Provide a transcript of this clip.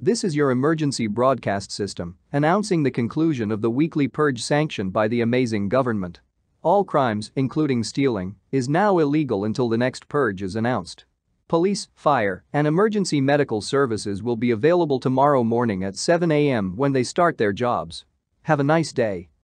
This is your emergency broadcast system announcing the conclusion of the weekly purge sanctioned by the amazing government. All crimes, including stealing, is now illegal until the next purge is announced. Police, fire, and emergency medical services will be available tomorrow morning at 7 a.m. when they start their jobs. Have a nice day.